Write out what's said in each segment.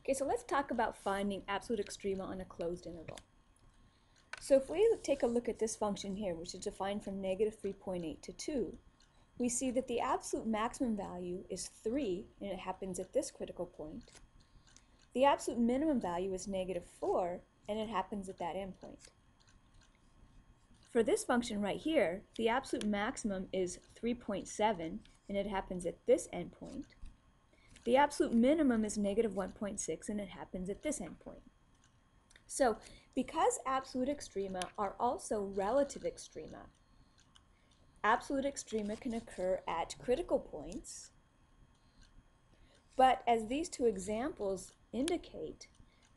Okay, so let's talk about finding absolute extrema on a closed interval. So if we take a look at this function here, which is defined from negative 3.8 to 2, we see that the absolute maximum value is 3, and it happens at this critical point. The absolute minimum value is negative 4, and it happens at that endpoint. For this function right here, the absolute maximum is 3.7, and it happens at this endpoint. The absolute minimum is negative 1.6 and it happens at this endpoint. So because absolute extrema are also relative extrema, absolute extrema can occur at critical points, but as these two examples indicate,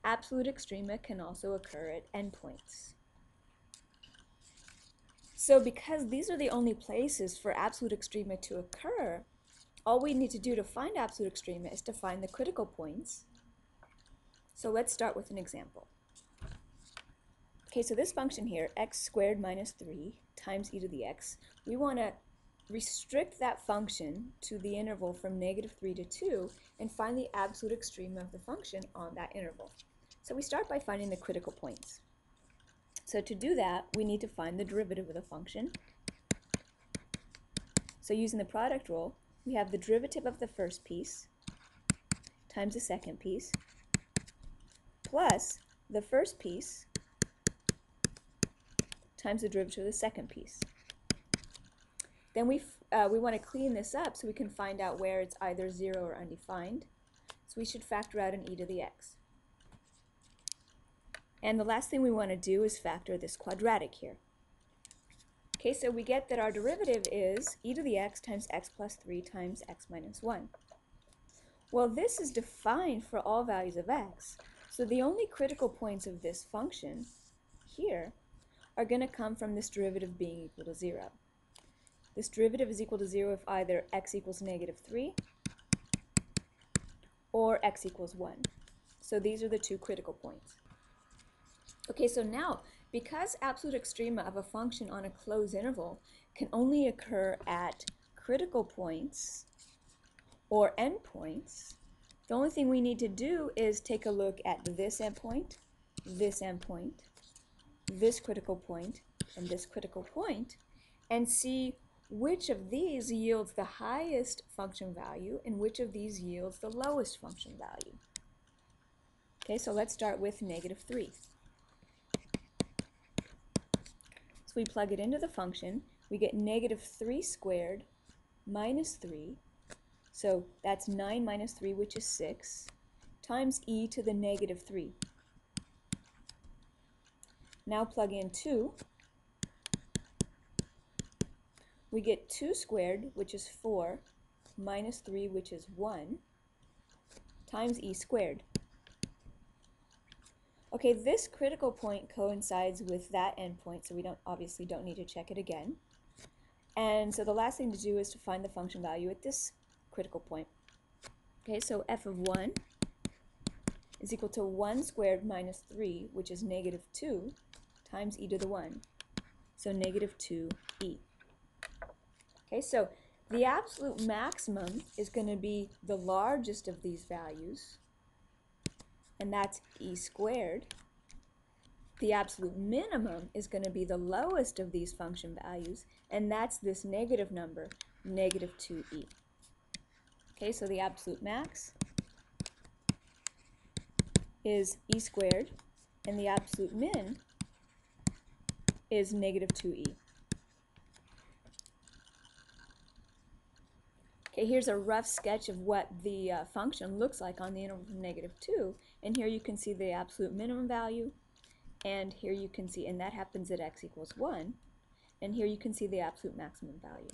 absolute extrema can also occur at endpoints. So because these are the only places for absolute extrema to occur, all we need to do to find absolute extrema is to find the critical points. So let's start with an example. Okay, so this function here, x squared minus 3 times e to the x, we want to restrict that function to the interval from negative 3 to 2 and find the absolute extrema of the function on that interval. So we start by finding the critical points. So to do that, we need to find the derivative of the function. So using the product rule, we have the derivative of the first piece times the second piece plus the first piece times the derivative of the second piece. Then we, uh, we want to clean this up so we can find out where it's either 0 or undefined. So we should factor out an e to the x. And the last thing we want to do is factor this quadratic here. Okay, so we get that our derivative is e to the x times x plus 3 times x minus 1. Well, this is defined for all values of x, so the only critical points of this function here are going to come from this derivative being equal to 0. This derivative is equal to 0 if either x equals negative 3 or x equals 1. So these are the two critical points. Okay, so now because absolute extrema of a function on a closed interval can only occur at critical points or endpoints, the only thing we need to do is take a look at this endpoint, this endpoint, this critical point, and this critical point, and see which of these yields the highest function value and which of these yields the lowest function value. Okay, so let's start with negative 3. So we plug it into the function, we get negative 3 squared minus 3, so that's 9 minus 3, which is 6, times e to the negative 3. Now plug in 2. We get 2 squared, which is 4, minus 3, which is 1, times e squared. Okay, this critical point coincides with that endpoint, so we don't obviously don't need to check it again. And so the last thing to do is to find the function value at this critical point. Okay, so f of 1 is equal to 1 squared minus 3, which is negative 2, times e to the 1. So negative 2e. Okay, so the absolute maximum is going to be the largest of these values, and that's e squared. The absolute minimum is going to be the lowest of these function values, and that's this negative number, negative 2e. Okay, so the absolute max is e squared, and the absolute min is negative 2e. Here's a rough sketch of what the uh, function looks like on the interval from negative 2. And here you can see the absolute minimum value. And here you can see, and that happens at x equals 1. And here you can see the absolute maximum value.